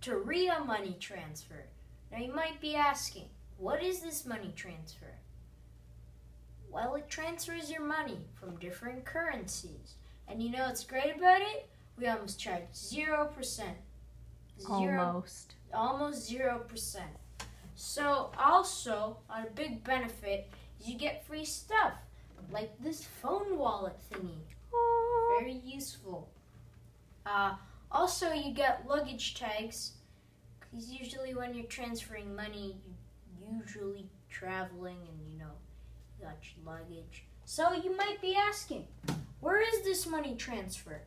Taria money transfer. Now you might be asking, what is this money transfer? Well, it transfers your money from different currencies. And you know what's great about it? We almost charge 0%. Zero, Almost. almost 0%. So, also, a big benefit is you get free stuff, like this phone wallet thingy. Very useful. Uh, also, you get luggage tags, because usually when you're transferring money, you're usually traveling and you know, you got your luggage. So, you might be asking, where is this money transfer?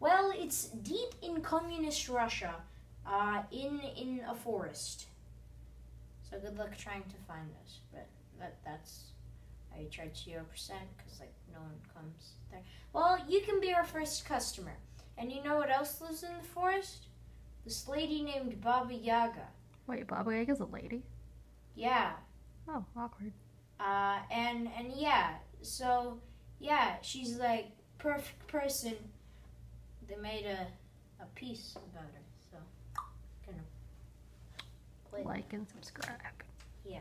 Well, it's deep in communist Russia, uh, in in a forest. So good luck trying to find this, but that that's I charge zero percent because like no one comes there. Well, you can be our first customer, and you know what else lives in the forest? This lady named Baba Yaga. Wait, Baba Yaga's a lady? Yeah, Oh, awkward. uh, and and yeah, so yeah, she's like perfect person. They made a a piece about her, so gonna play. Like and subscribe. Yeah.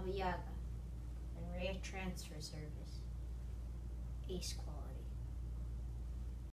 Baba Yaga and Ray Transfer Service. Ace quality.